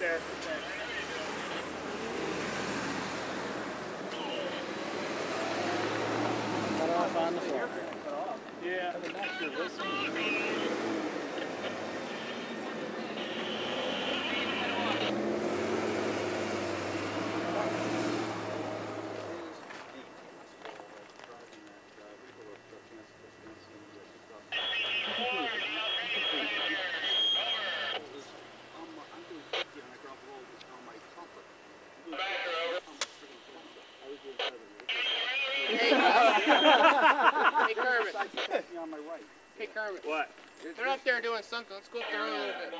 there. Kermit. What? They're up there doing something. Let's go up there a little bit.